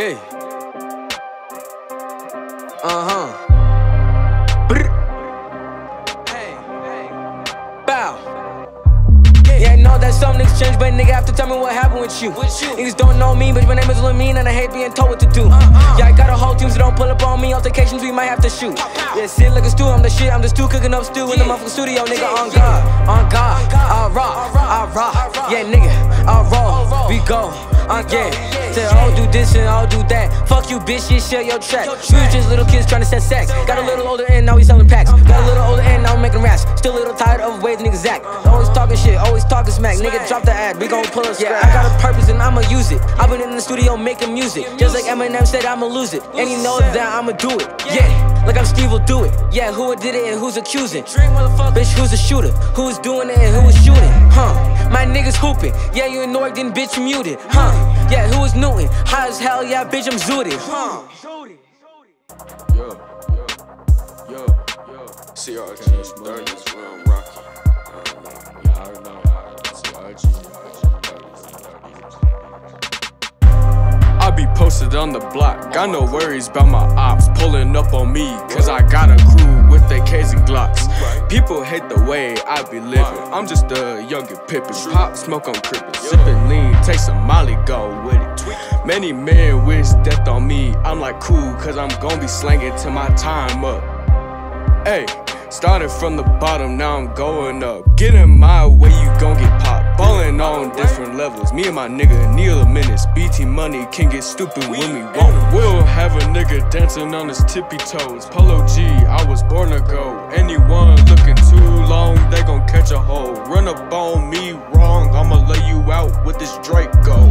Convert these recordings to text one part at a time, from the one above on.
Yeah. Uh huh. Hey. Bow. Yeah, I know that something's changed, but nigga have to tell me what happened with you. With you. Niggas don't know me, but my name is Lamine and I hate being told what to do. Uh-uh. Yeah, I got a whole team, so don't pull up on me. Altercations, we might have to shoot. Pow, pow. Yeah, sit like a stew, I'm the shit, I'm the stew cooking up stew in the motherfucking studio, nigga. Yeah, On yeah. God, on God, On God. I rock, I rock. I rock. Yeah, nigga, I roll. we go. Yeah, yeah, say, oh, do this and I'll do that. Fuck you, bitch, you share your track. Your We was just little kids trying to set sex. Got a little older and now we selling packs. Got a little older and now I'm making raps. Still a little tired of ways niggas act. Always talking shit, always talking smack. Nigga, drop the ad, we gon' pull up Yeah, Yeah, I got a purpose and I'ma use it. I've been in the studio making music. Just like Eminem said, I'ma lose it. And he knows that I'ma do it. Yeah. Yeah, like I'm Steve will do it. Yeah, who did it and who's accusing? Drink. Bitch, who's the shooter? Who's doing it and who is shooting? Huh? My niggas hooping. Yeah, you annoyed, then bitch muted. Huh? Yeah, who is Newton? High as hell, yeah, bitch, I'm zooted. Huh. Yo, yo, yo, yo. CRG, 30s, round Rocky. You already know. CRG. I posted on the block, got no worries about my ops pulling up on me, cause I got a crew with their K's and Glocks. People hate the way I be living. I'm just a younger pippin', pop smoke on crippin', sippin' lean, take some Molly, go with it. Many men wish death on me. I'm like cool, cause I'm gon' be slanging till my time up. Hey, started from the bottom, now I'm going up. Get in my way, you gon' get popped. Ballin' on different levels. Me and my nigga Neil a minutes. BT money can get stupid when we want. We'll have a nigga dancing on his tippy toes. Polo G, I was born to go. Anyone looking too long, they gon' catch a hole. Run up on me wrong, I'ma lay you out with this Draco.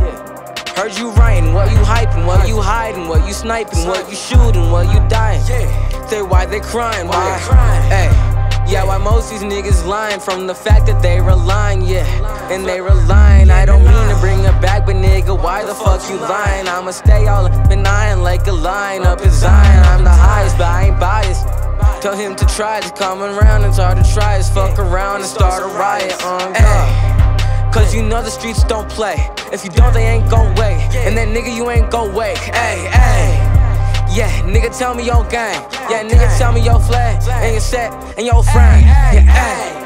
Yeah. Heard you writing, what you hyping, what you hiding, what you sniping, what you shooting, what you dying. Yeah. Why they crying, Why why? they crying? Hey. Yeah, why most these niggas lying from the fact that they relying, yeah. And they relying. I don't mean to bring it back, but nigga, why the fuck you lying? I'ma stay all up iron like a lion up in Zion. I'm the highest, but I ain't biased. Tell him to try, to come around and hard to try. Just fuck around and start a riot um, on God. Cause you know the streets don't play. If you don't, they ain't gon' wait. And that nigga, you ain't gon' wait. Hey. Yeah, nigga, tell me your gang. Yeah, nigga, tell me your flag. And your set and your frame. Yeah, hey.